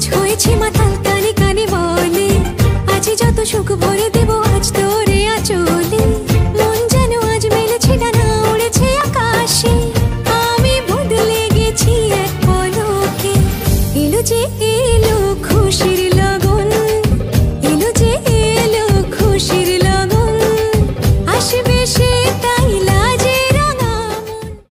আজ হয়েছে মাতাল কানে কানে বলে। আজ যত সুখ ভরে দেব, আজ তোরে আচলে। মন যেন আজ মেলেছে, ডানা উড়েছে আকাশে। আমি বদলে গেছি এক পলকে। এলো যে এলো